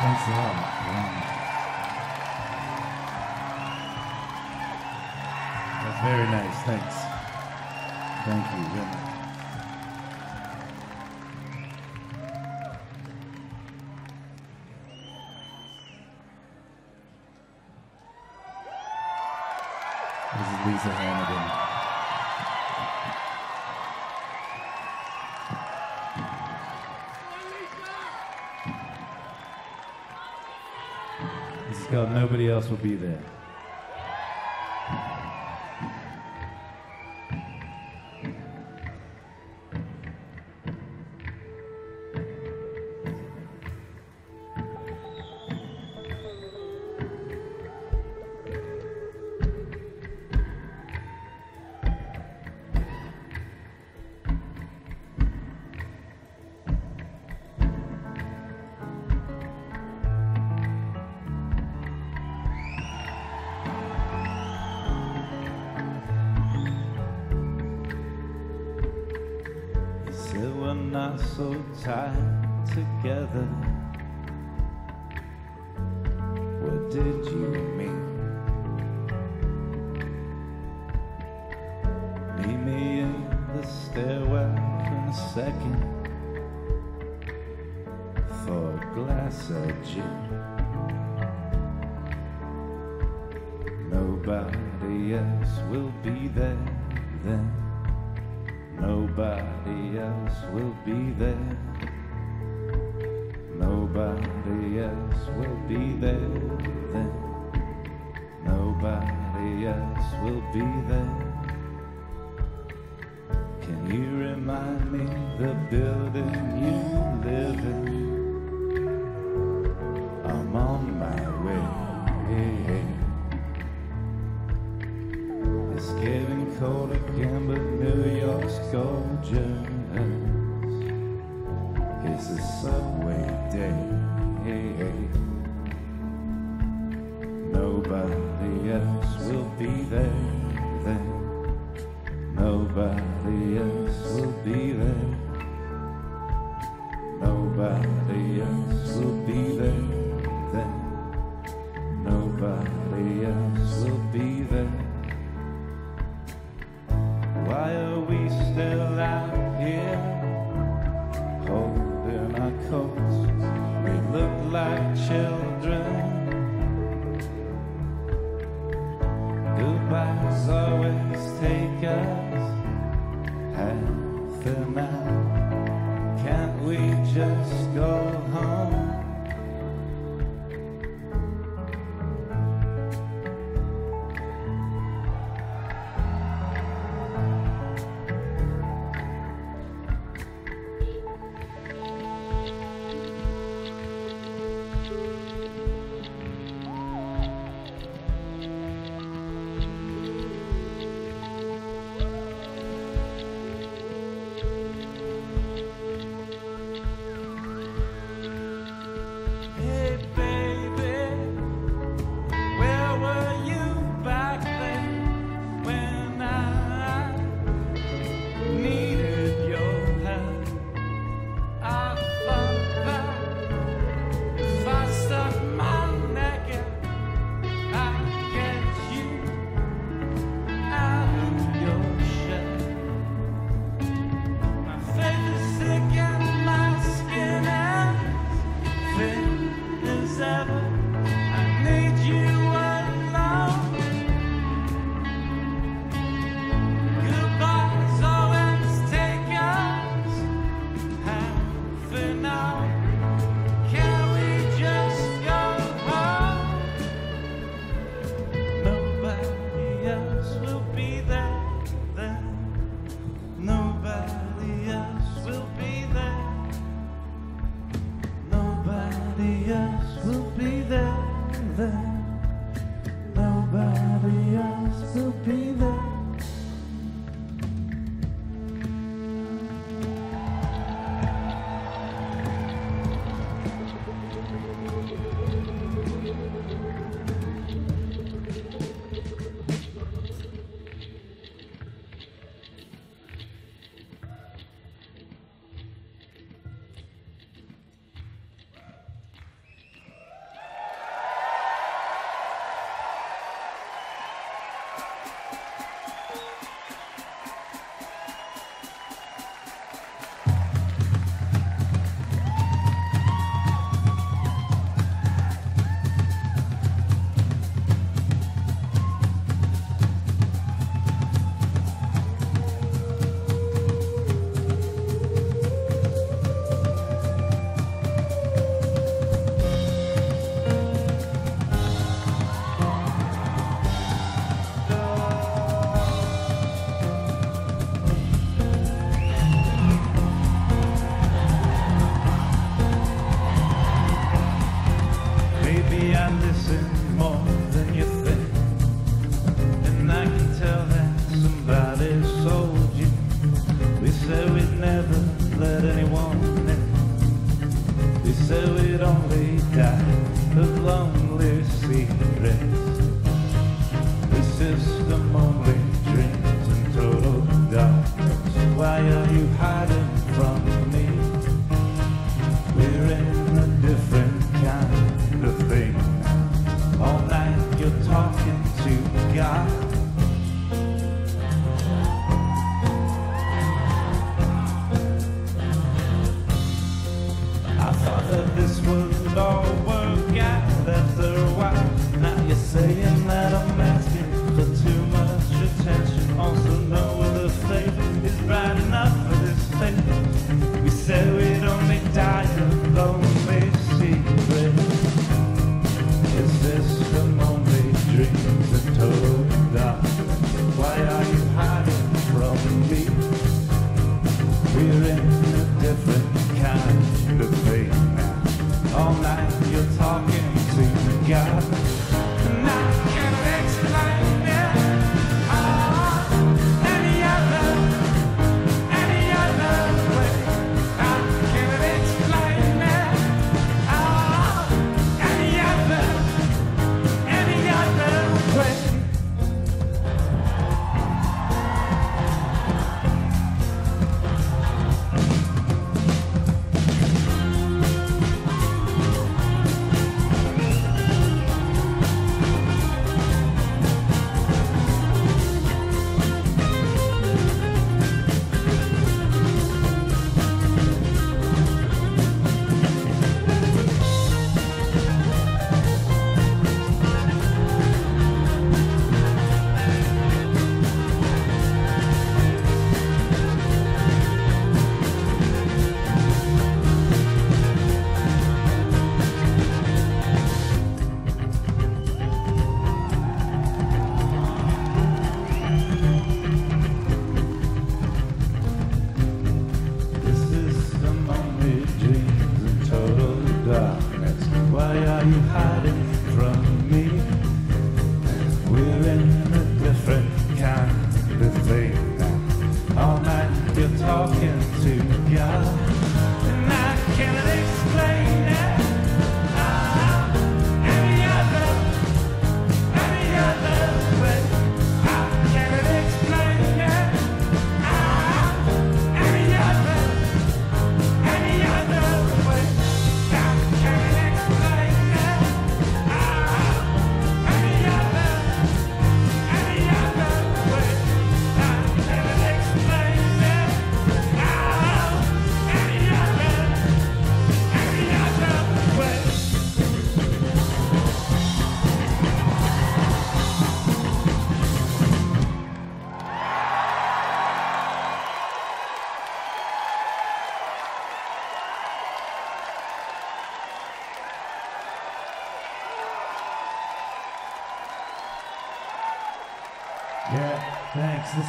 Thanks a lot. Wow. That's very nice. Thanks. Thank you. else will be there.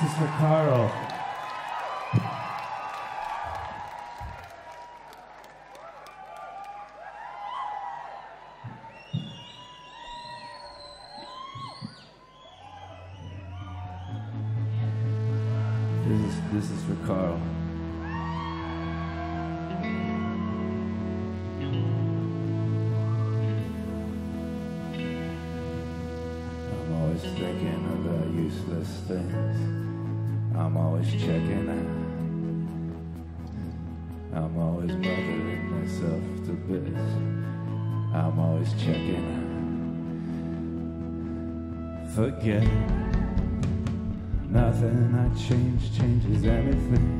This is for Carl. This is, this is for Carl. always checking, Forget Nothing I change changes anything.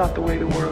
Not the way the world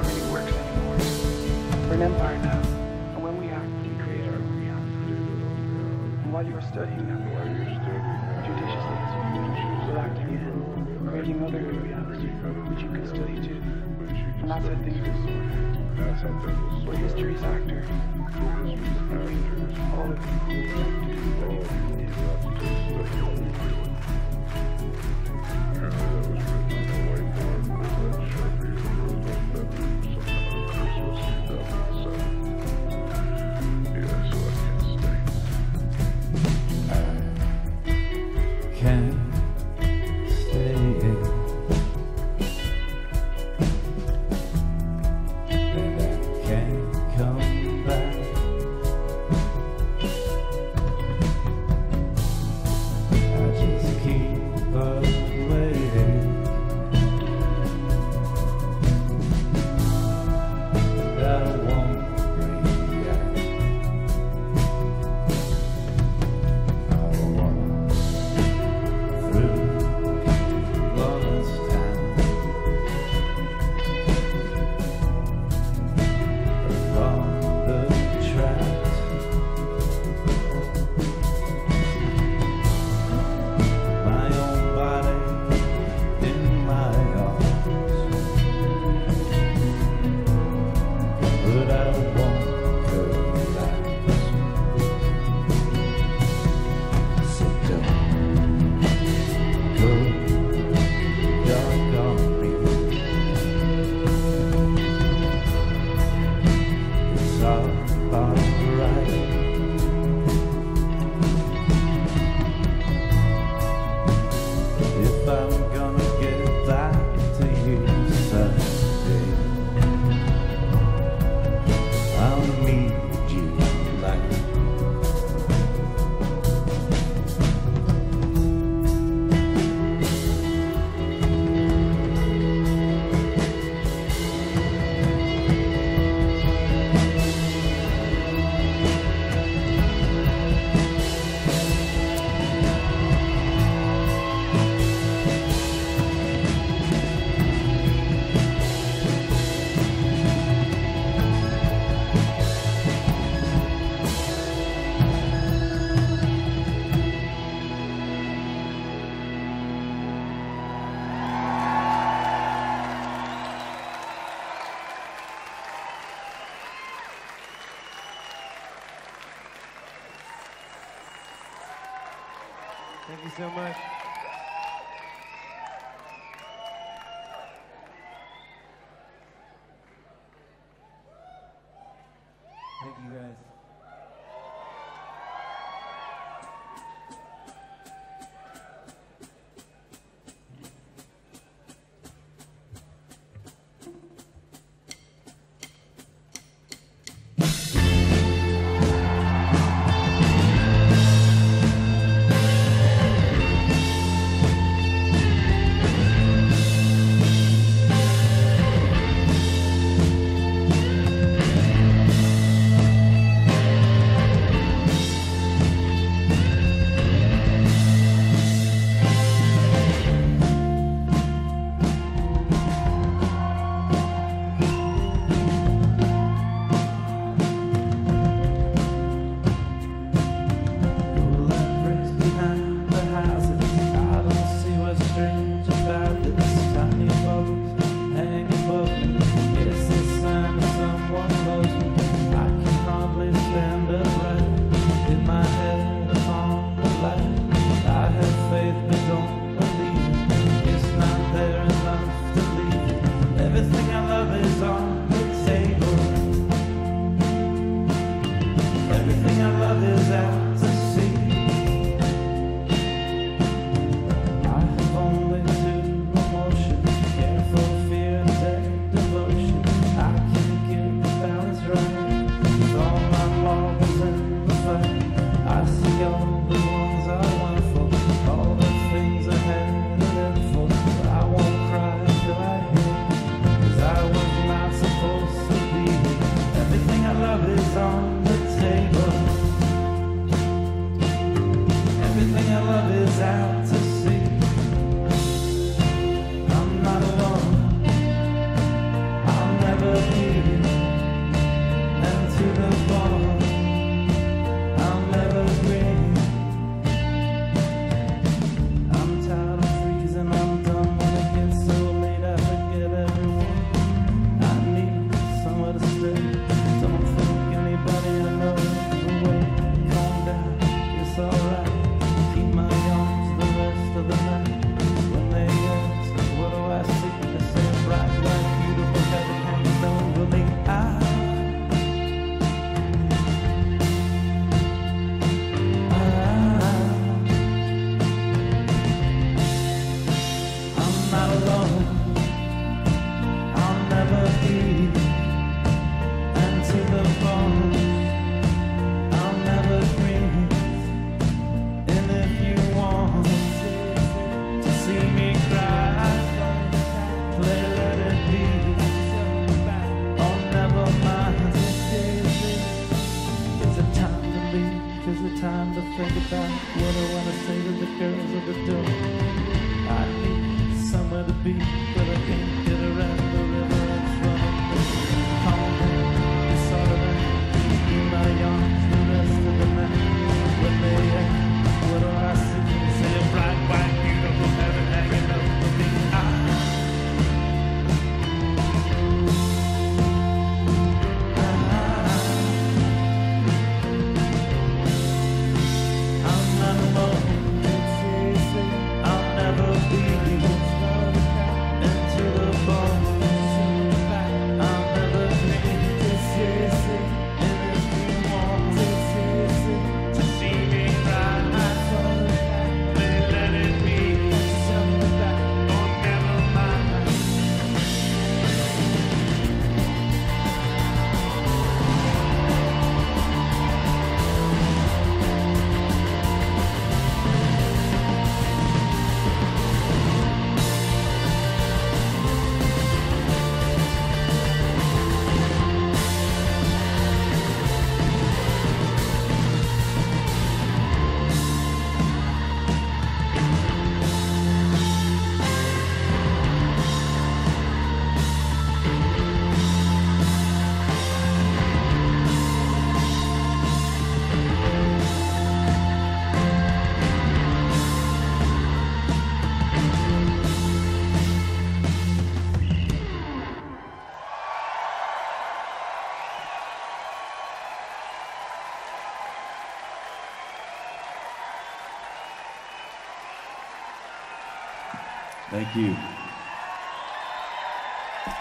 Thank you.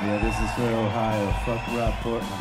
Yeah, this is for Ohio. Fuck Rob Portman.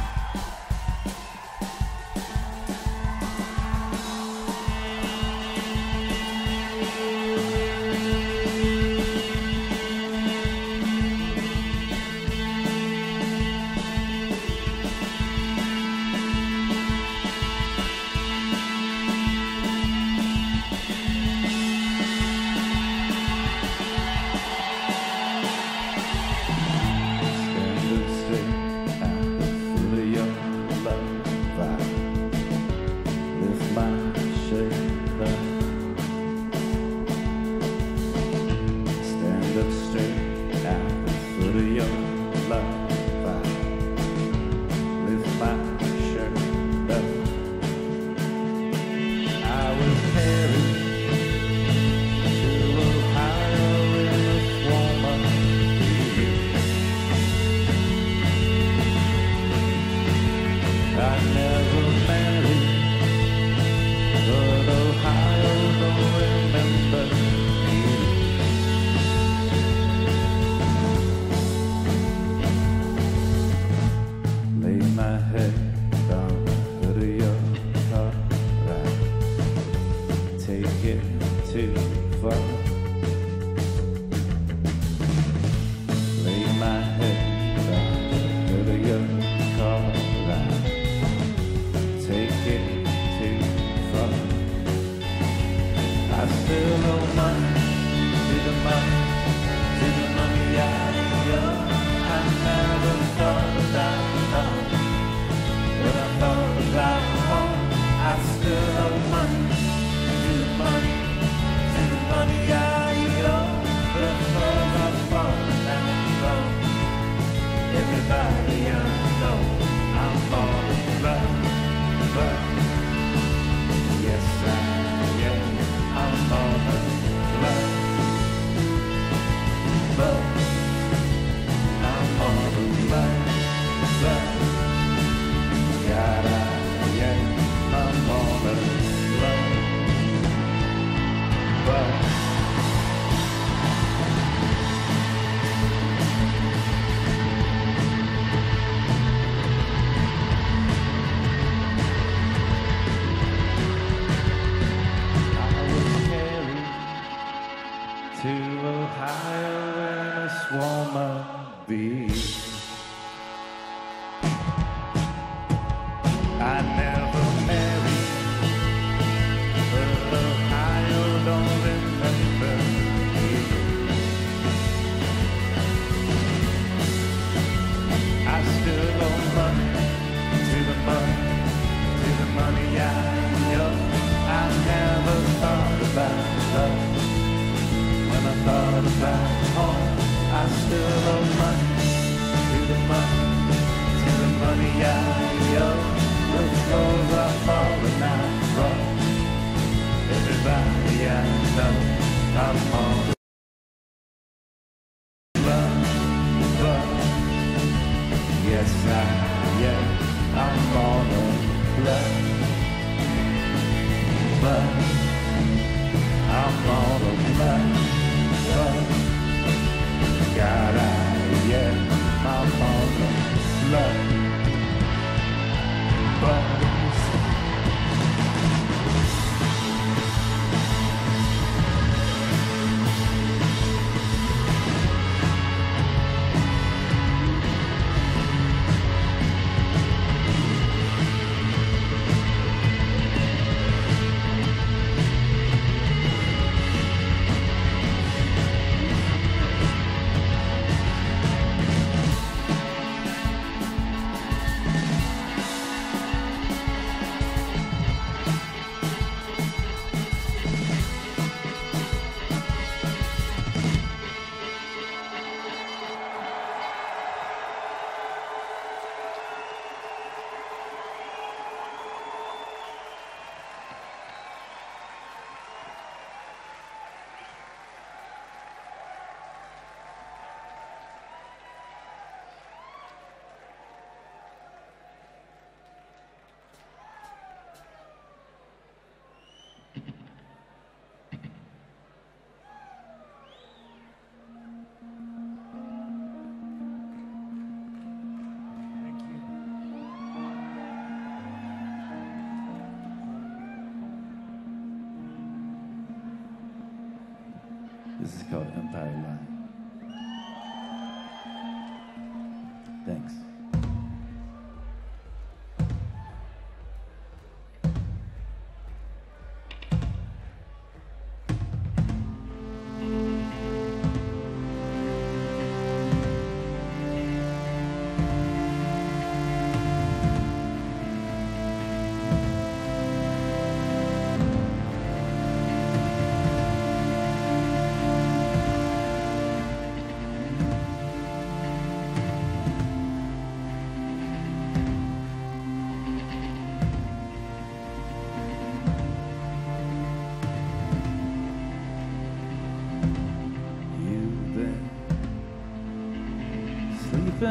Bye.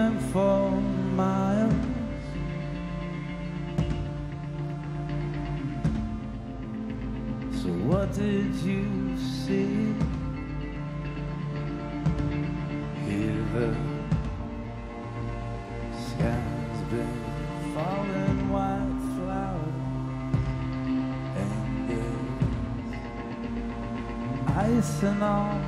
and for miles. So what did you see? Hear the sky's been falling white flowers and it's ice and all.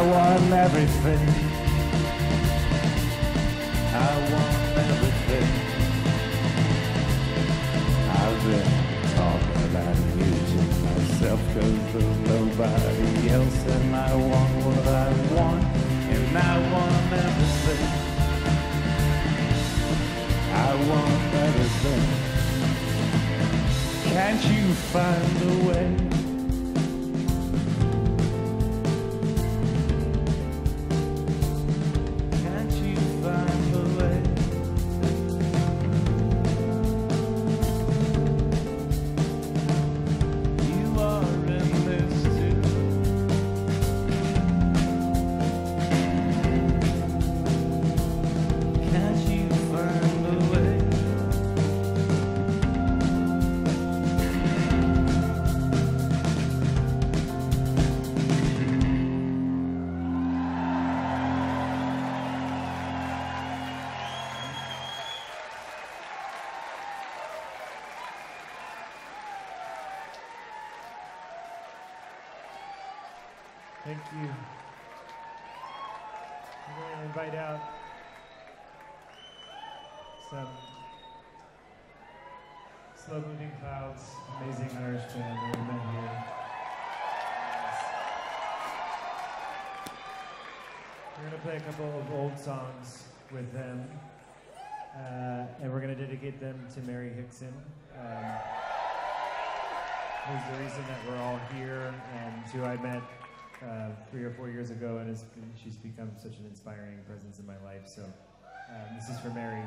I won everything. You. I'm going to invite out some slow moving clouds, amazing Irish band that we met here. We're going to play a couple of old songs with them, uh, and we're going to dedicate them to Mary Hickson. Um, who's the reason that we're all here, and who I met uh, three or four years ago, and she's become such an inspiring presence in my life. So, um, this is for Mary.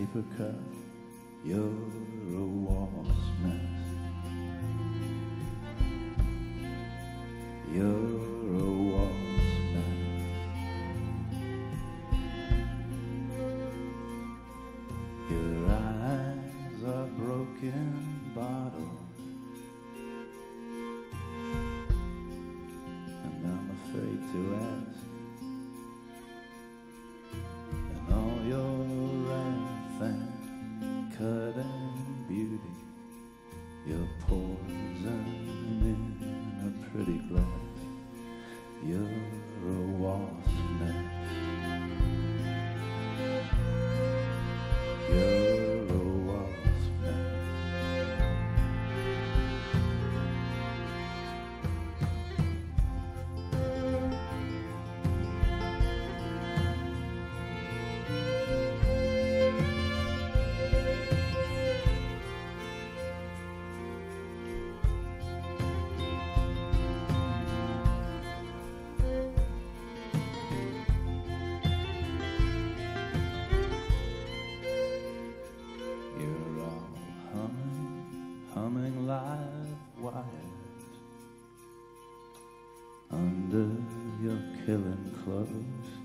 Paper cup. You're under your killing clothes.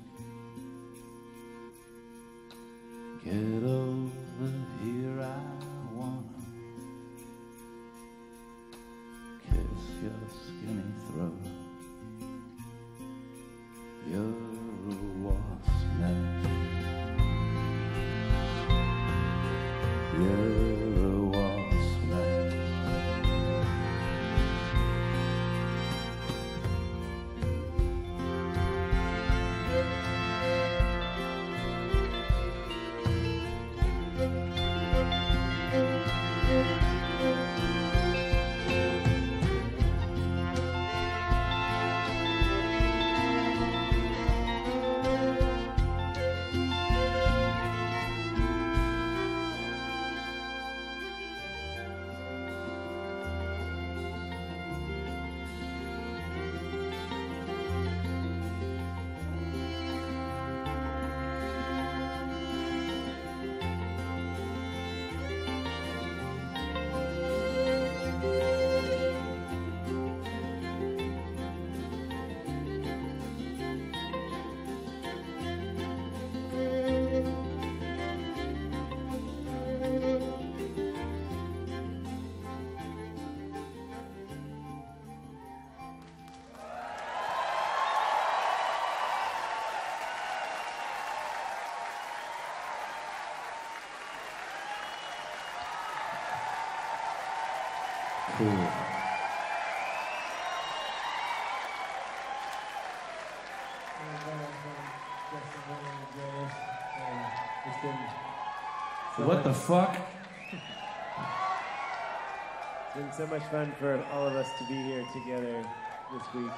Cool. What the fuck? It's been so much fun for all of us to be here together this week.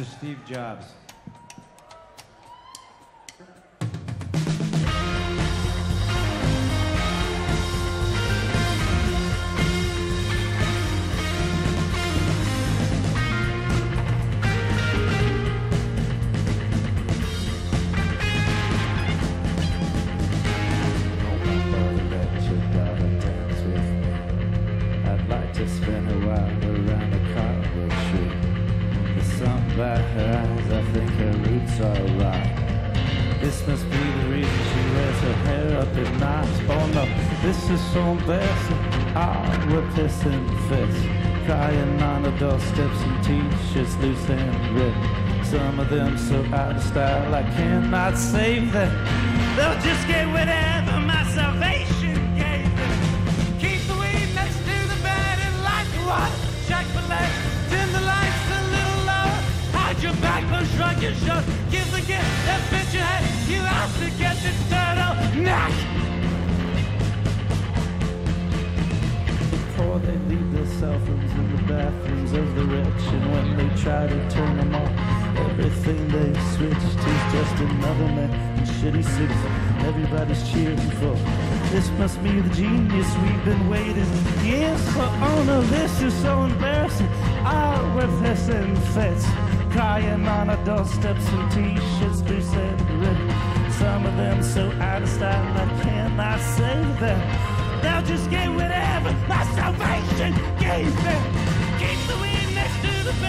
Is Steve Jobs. Embarrassing. Ah, we're pissing fits. Crying on the doorsteps and t-shirts loose and ripped. Some of them so out of style, I cannot save them. They'll just get whatever my salvation gave them. Keep the weed next to the bed and water. Check the legs, dim the lights a little lower. Hide your backbone, shrug your shoulders. Give the gift that fits your head. You have to get and when they try to turn them off, everything they switch to is just another man in shitty suits. Everybody's cheering for. This must be the genius we've been waiting years for. Oh no, this is so embarrassing. Ah, we're pissing fits, crying on our doorsteps in t-shirts, loose and ripped. Some of them so out of style, I cannot save them. They'll just get whatever my salvation gave them.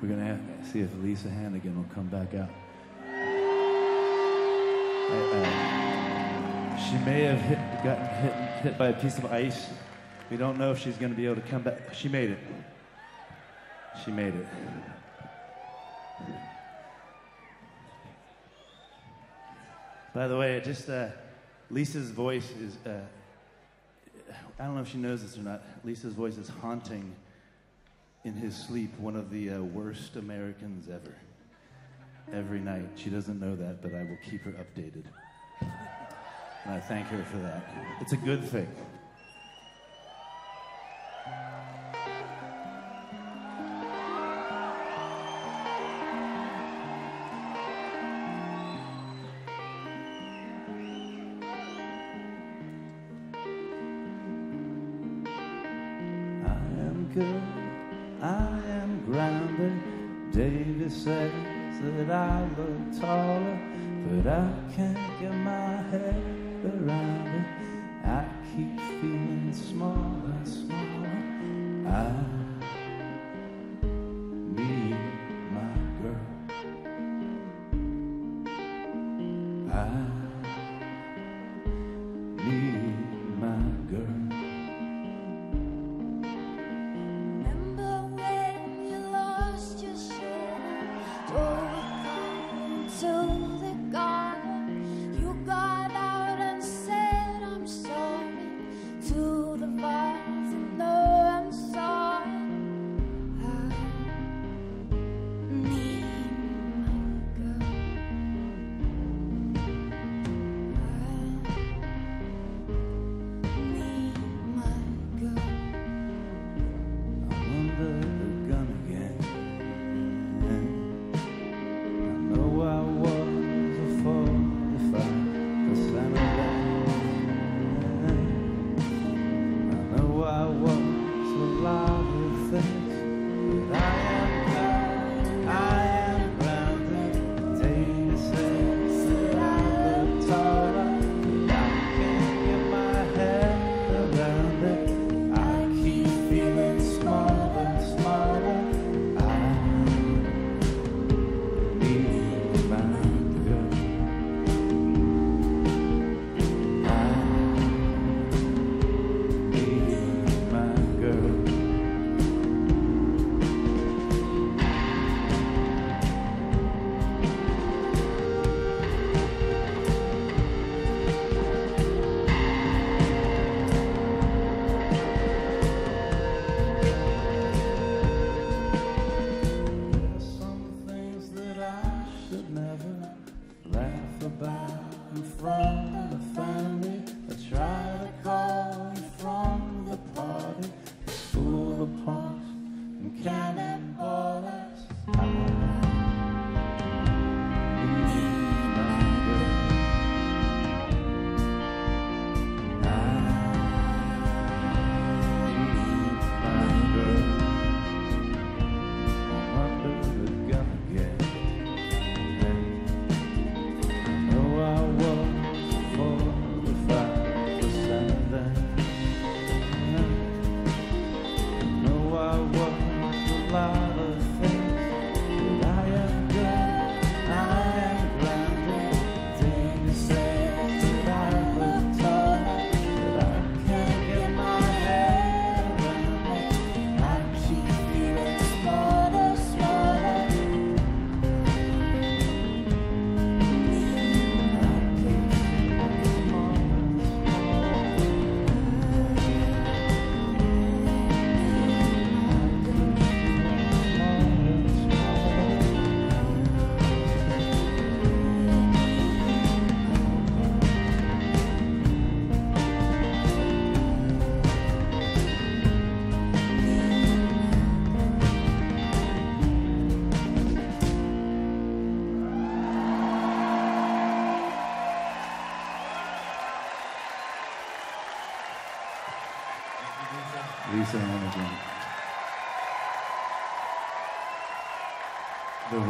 We're gonna see if Lisa Hannigan will come back out. I- uh, she may have hit, gotten hit, hit by a piece of ice. We don't know if she's gonna be able to come back. She made it. She made it. By the way, just uh, Lisa's voice is. Uh, I don't know if she knows this or not. Lisa's voice is haunting in his sleep one of the uh, worst Americans ever. Every night. She doesn't know that, but I will keep her updated. And I thank her for that. It's a good thing.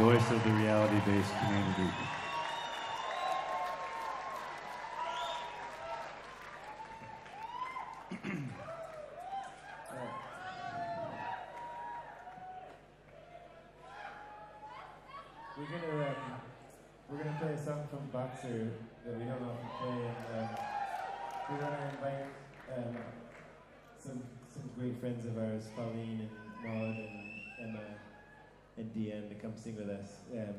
Voice of the reality based community. We're gonna um, we're gonna play a song from Boxer that we don't often play, and um, we want to invite um, some some great friends of ours, Pauline and Maud and Emma and Deanne, to come sing with us. Um,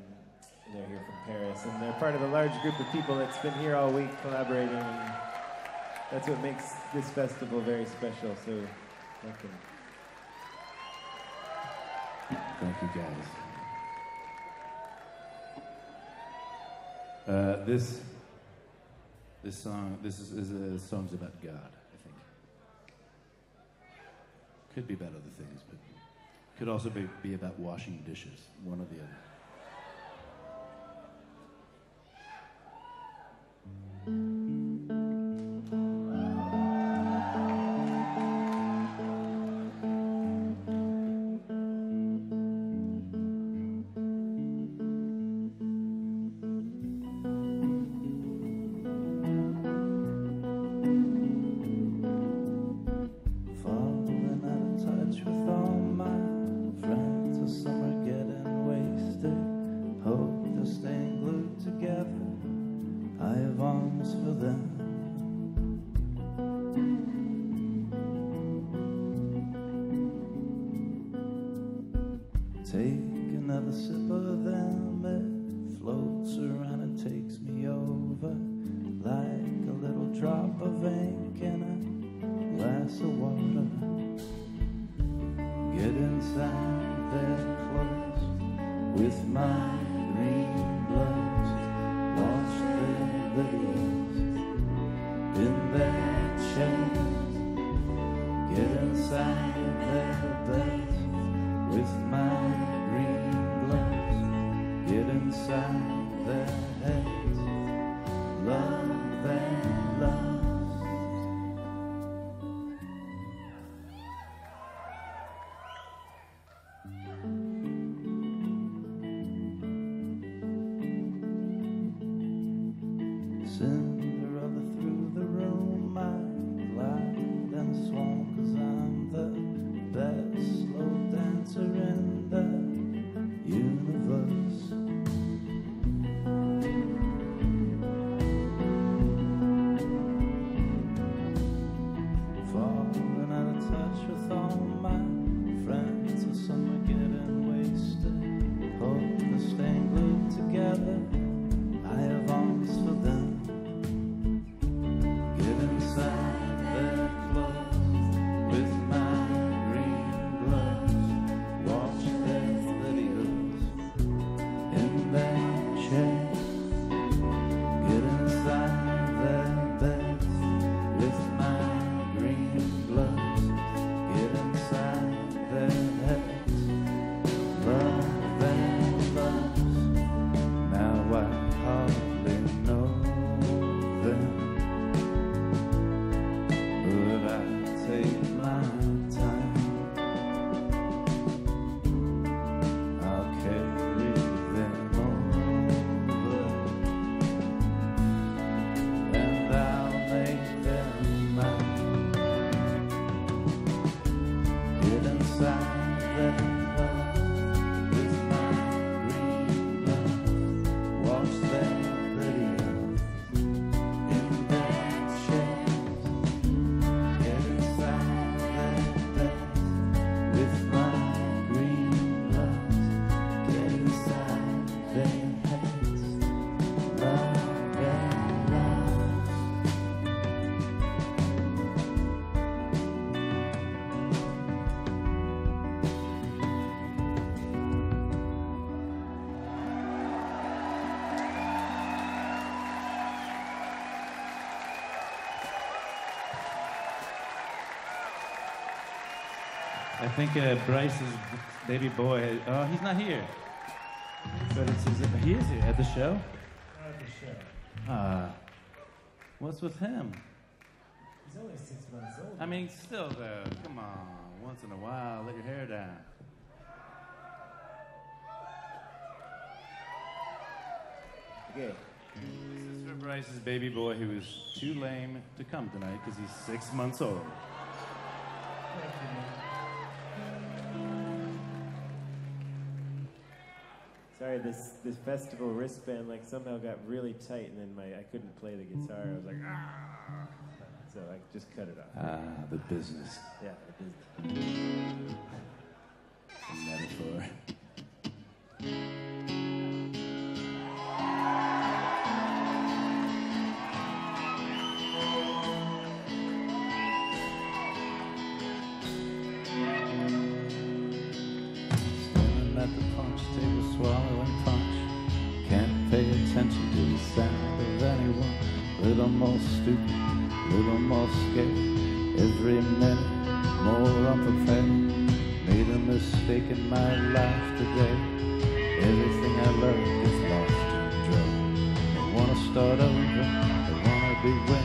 they're here from Paris, and they're part of a large group of people that's been here all week collaborating. That's what makes this festival very special. So, welcome. Thank you, guys. Uh, this this song this is, is a song's about God. I think could be about other things, but could also be, be about washing dishes. One or the other. Falling drop of ink in a glass of water. Get inside their clothes with my think uh, Bryce's baby boy. Oh, he's not here. But it's his, he is here at the show. Not the show. Ah, what's with him? He's only six months old. I mean, still though. Come on, once in a while, let your hair down. Okay. This is for Bryce's baby boy who is too lame to come tonight because he's six months old. sorry, this this festival wristband like somehow got really tight, and then my I couldn't play the guitar. I was like, ah, so I just cut it off. Ah, the business. Yeah, the business. more stupid, little more scared. Every minute more unprepared. Made a mistake in my life today. Everything I love is lost in drugs. I wanna start over. I wanna be with.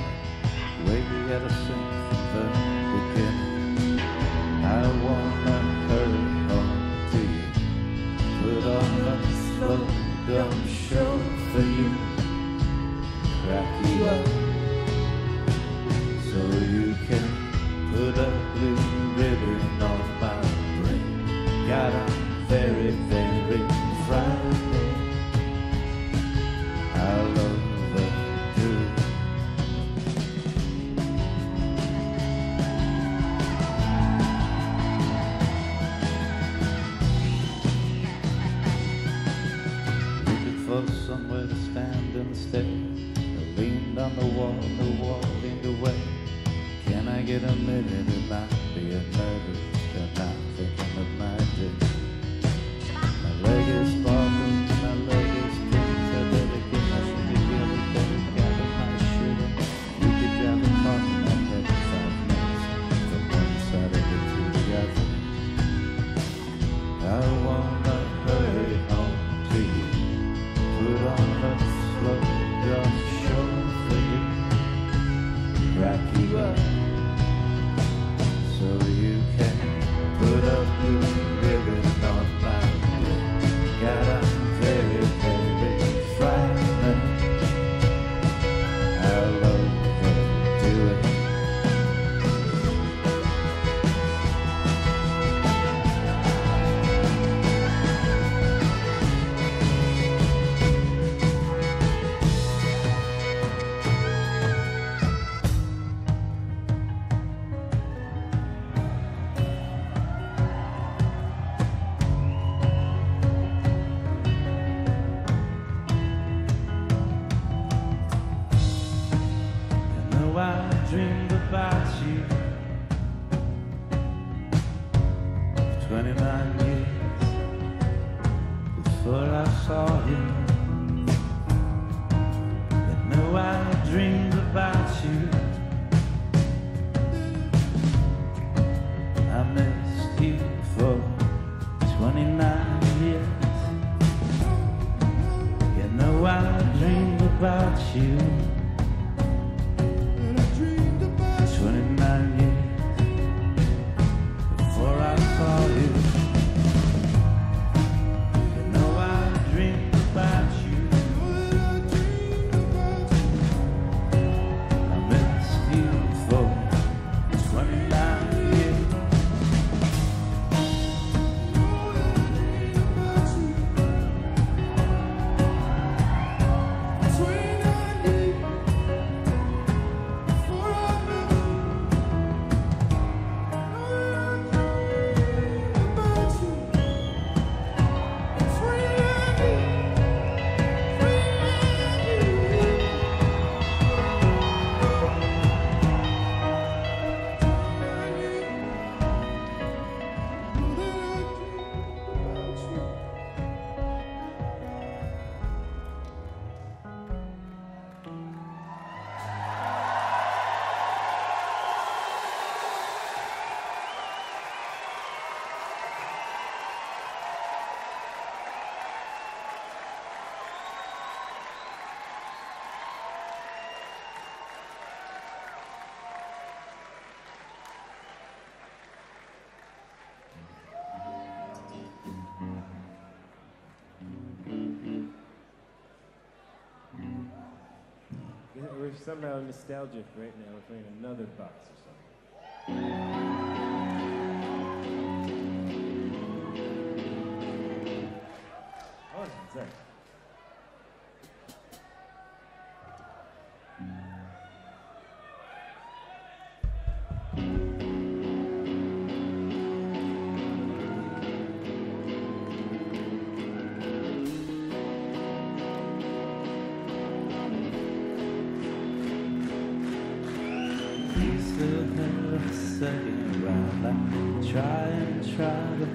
somehow nostalgic right now. Playing another box or something.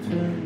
To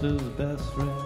sister's best friends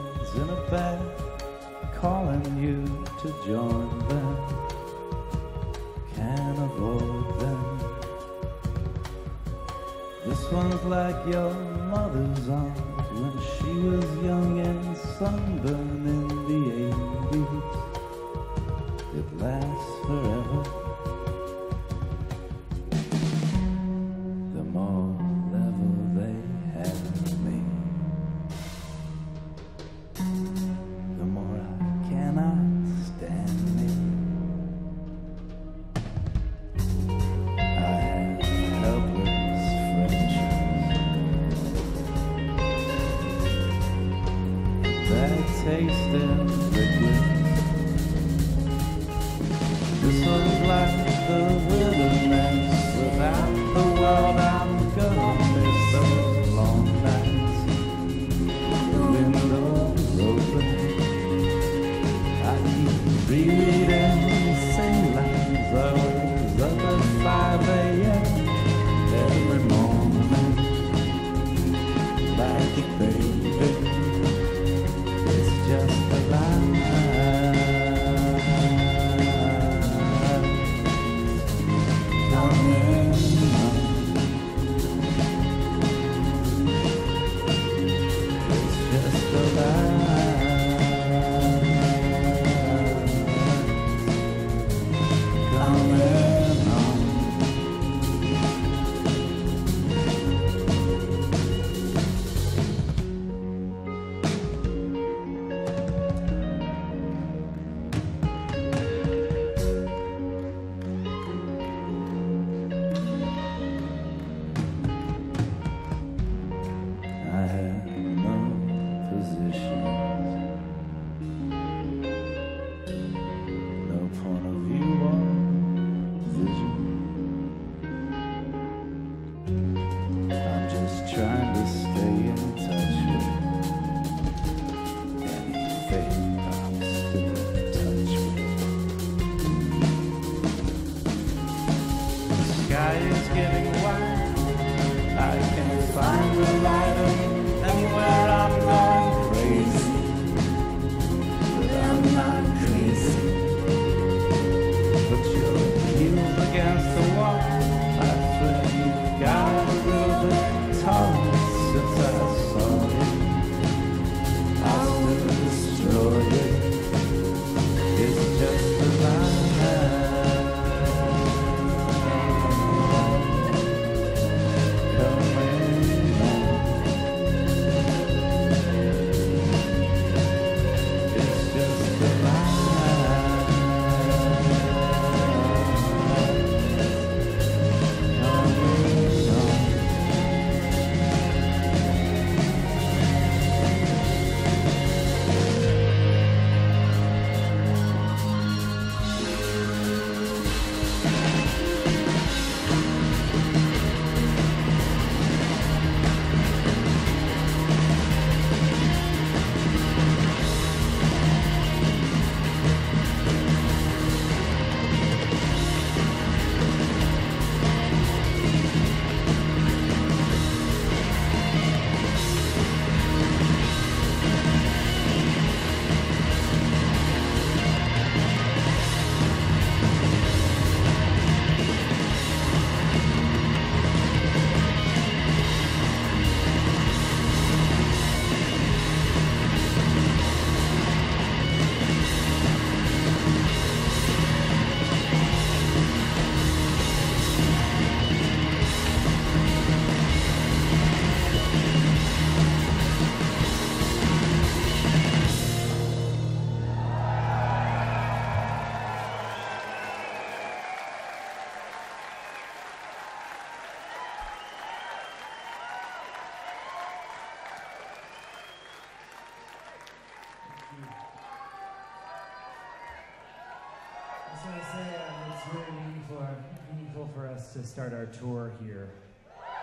to start our tour here.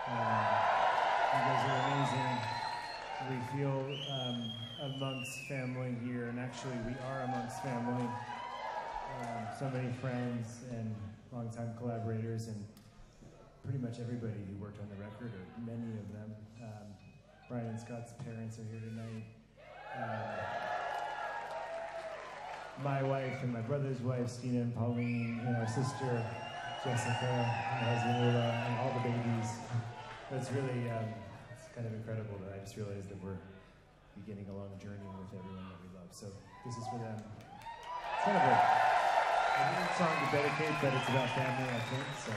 Um, you guys are amazing. We feel um, amongst family here, and actually, we are amongst family. Um, so many friends and longtime collaborators, and pretty much everybody who worked on the record, or many of them. Um, Brian and Scott's parents are here tonight. Uh, my wife and my brother's wife, Stina and Pauline, and our sister. Jessica, and Azmula, and all the babies. It's really, um, it's kind of incredible that I just realized that we're beginning a long journey with everyone that we love. So this is for them. It's kind of a, a song to dedicate, but it's about family, I think. So.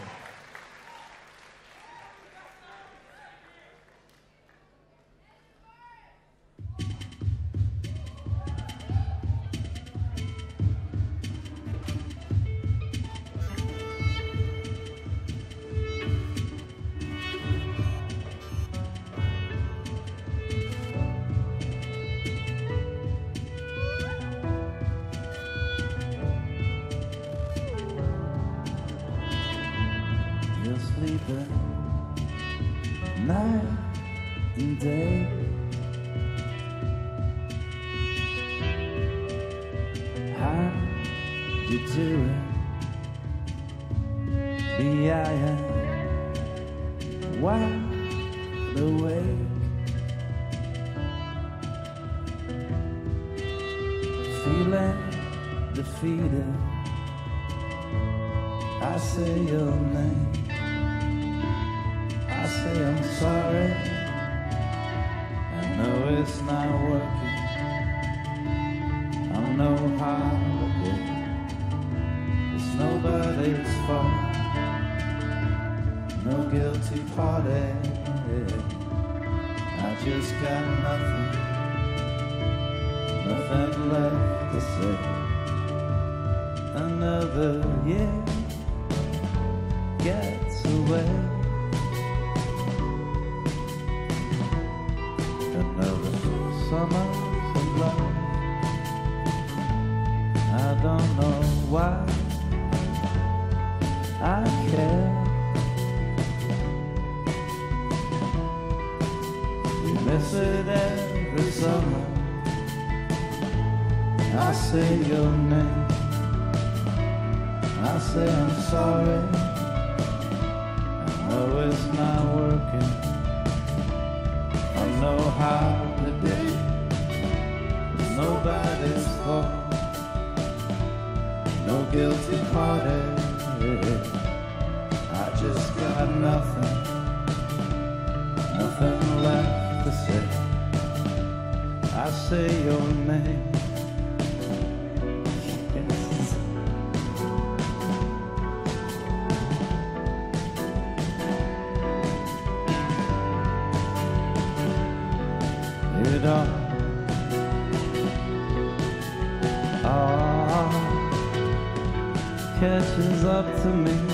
it all. Ah. Ah. Catches up to me.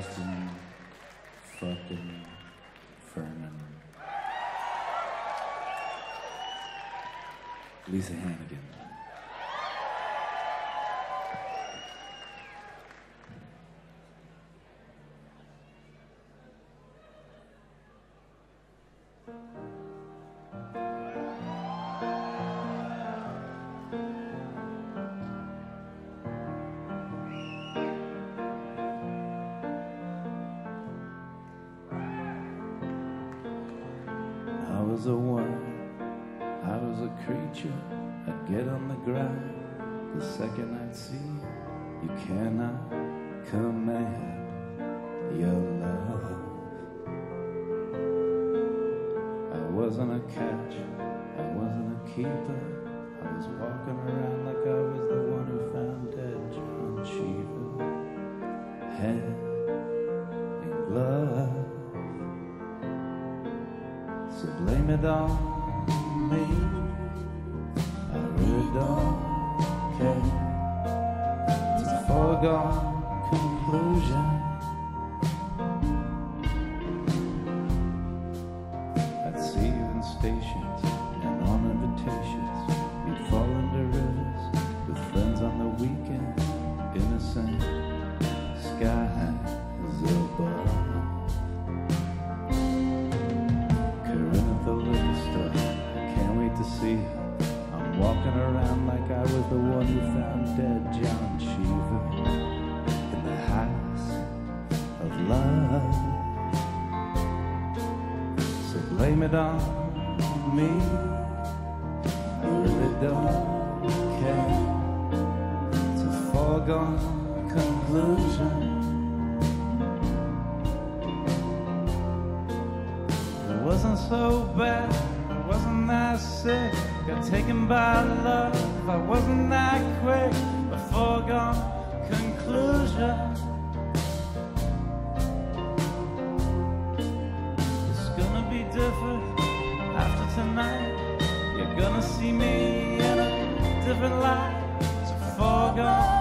Justin fucking Furman. Lisa Hannigan. A one, I was a creature. I'd get on the ground the second I'd see you. You cannot command your love. I wasn't a catch, I wasn't a keeper. I was walking around like I was the one who found dead John Cheever. Hand So blame it on me. I really don't care. It's a foregone conclusion. It wasn't so bad, I wasn't that sick. Got taken by love, I wasn't that quick. A foregone conclusion. Me in a different light. It's a foregone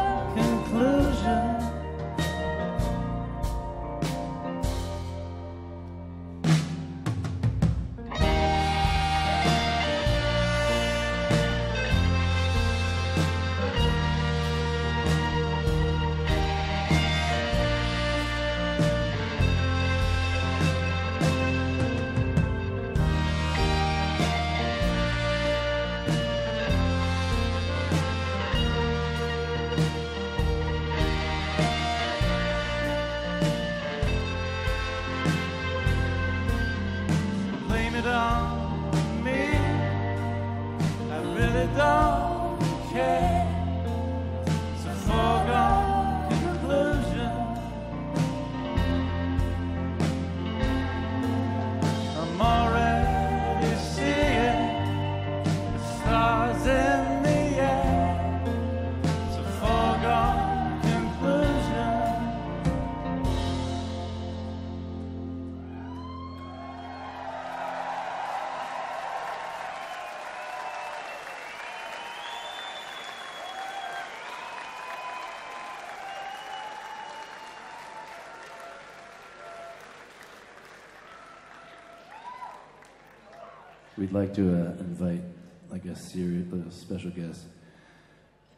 We'd like to uh, invite, like a serious, a special guest,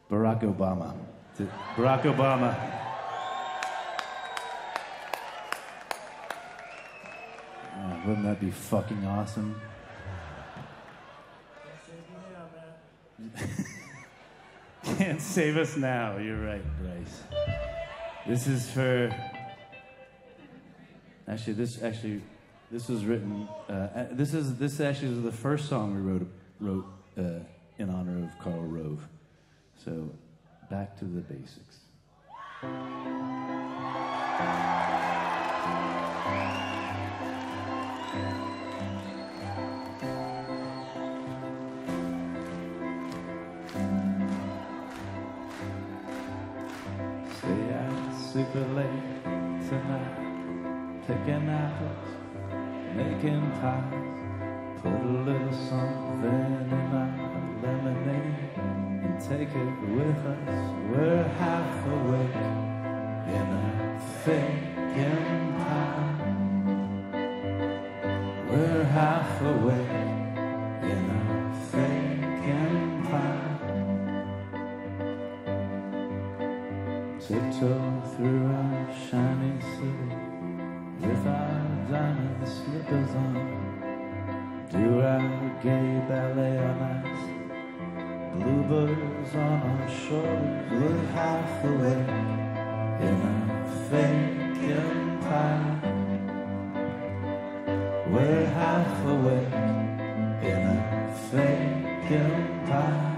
Barack Obama. To- Barack Obama. Uh, wouldn't that be fucking awesome? Can't save us now. You're right, Bryce. This is for. Actually, this actually, this was written. Uh, uh, this is this actually is the first song we wrote wrote uh, in honor of Karl Rove. So, back to the basics. Making pies. Put a little something in our lemonade and take it with us. We're half awake in a fake empire. We're half awake Our gay ballet on ice. Bluebirds on our shoulders. We're half awake in a fake empire. We're half awake in a fake empire.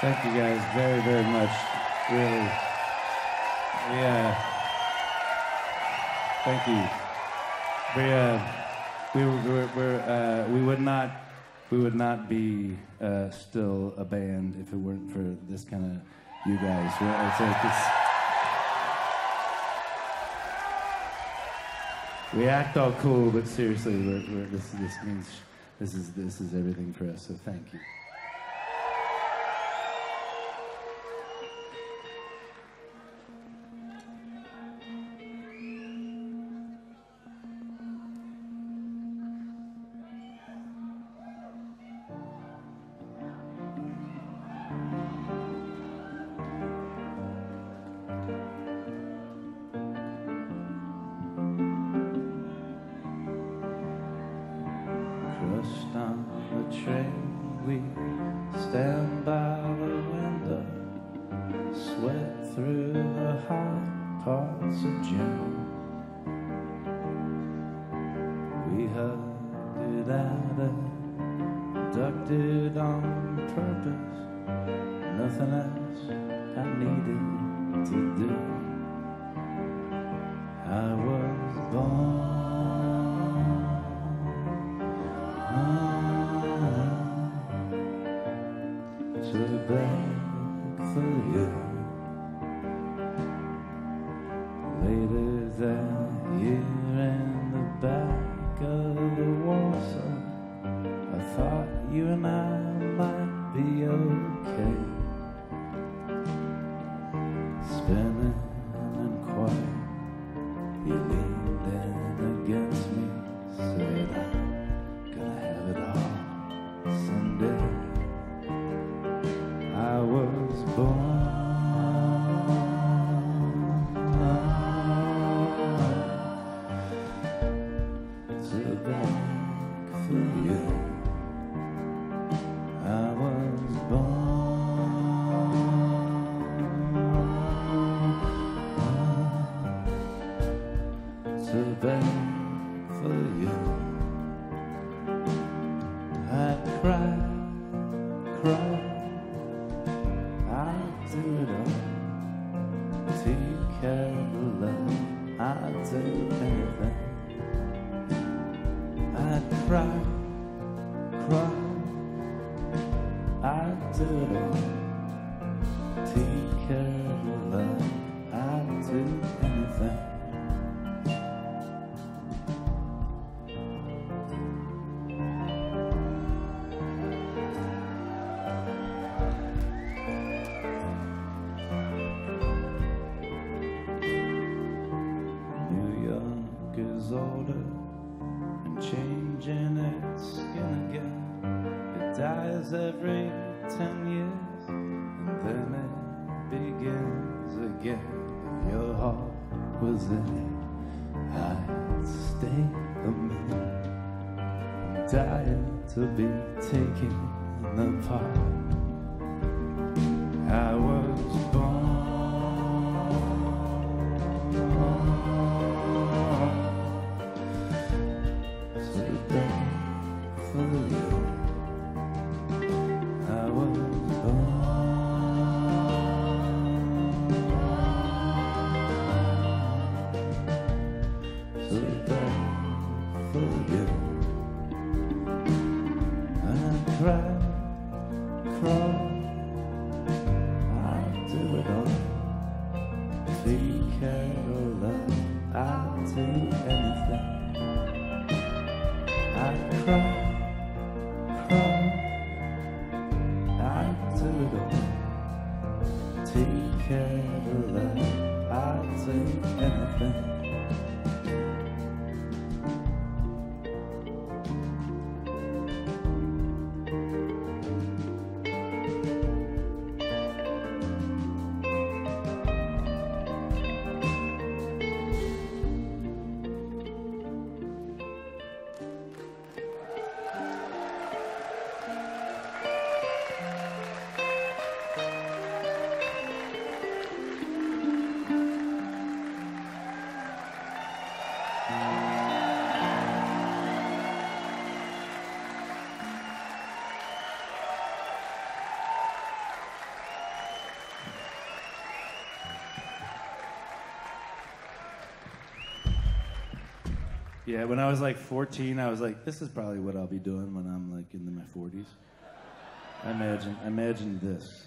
Thank you guys very, very much. Really. yeah. thank you. We, uh, we, were, we're, uh, we would not, we would not be uh, still a band if it weren't for this kind of you guys. It's it's, we act all cool, but seriously, we're, we're, this, this means this is this is everything for us. So thank you. Yeah, when I was like 14, I was like, this is probably what I'll be doing when I'm like in my 40s. I imagine, I imagine this.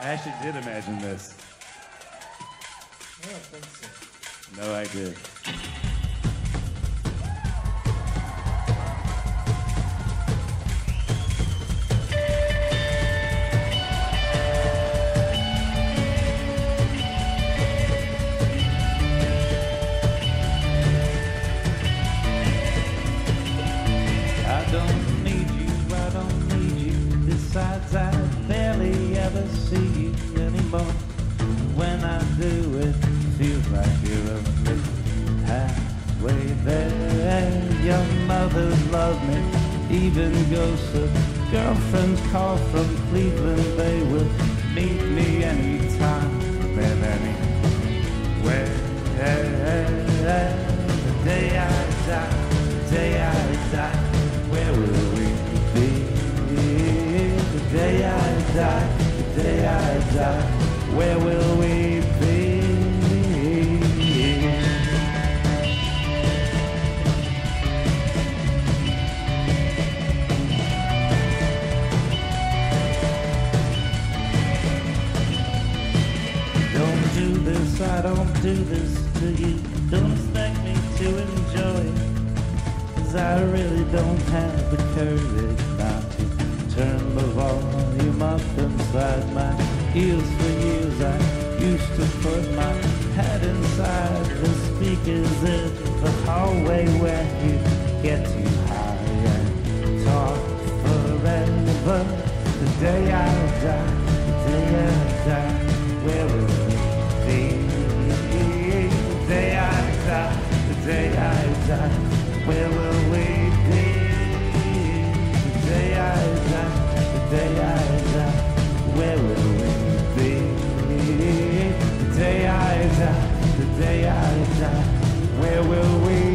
I actually did imagine this. Oh, I don't think so. No idea. I Loved me, even ghosts of girlfriends call from Cleveland. They will meet me anytime and anywhere. The day I die, the day I die, where will we be? The day I die, the day I die, where will we do this to you. Don't expect me to enjoy. Cause I really don't have the courage not to turn the volume up inside my ears for years. I used to put my head inside the speakers in the hallway where you get too high and talk forever. The day I die, the day I die, day I die, the day I die, where will we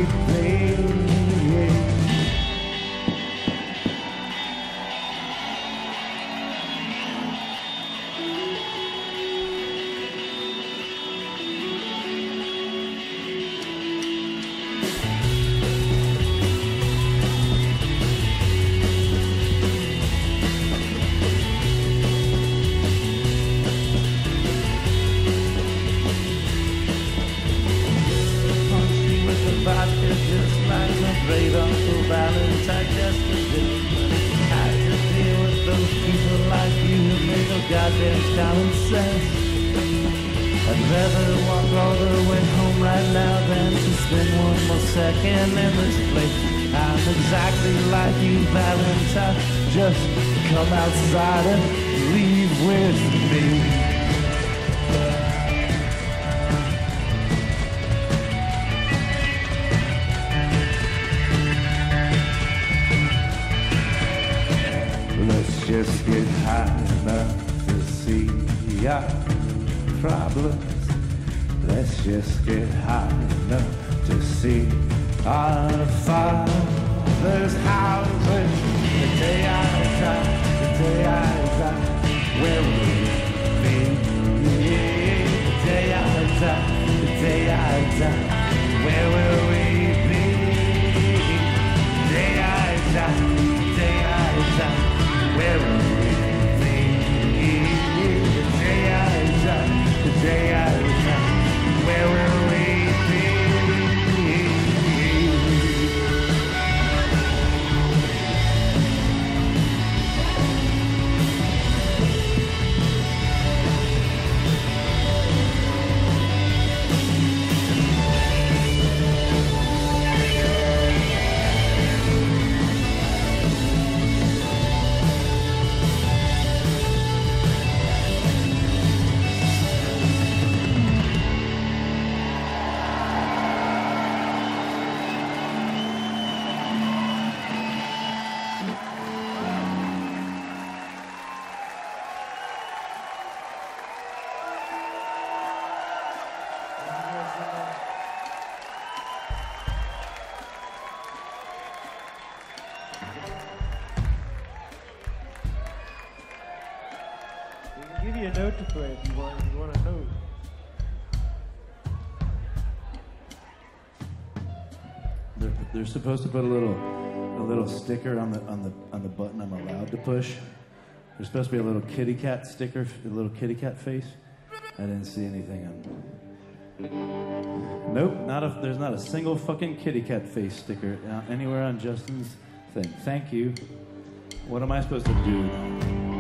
They're supposed to put a little a little sticker on the on the on the button I'm allowed to push. There's supposed to be a little kitty cat sticker, a little kitty cat face. I didn't see anything on. Nope, not a, there's not a single fucking kitty cat face sticker uh, anywhere on Justin's thing. Thank you. What am I supposed to do?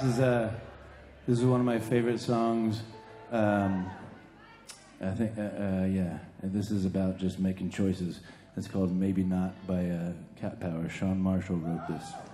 This is uh, this is one of my favorite songs. Um, I think, uh, uh, yeah, this is about just making choices. It's called Maybe Not by uh, Cat Power. Chan Marshall wrote this.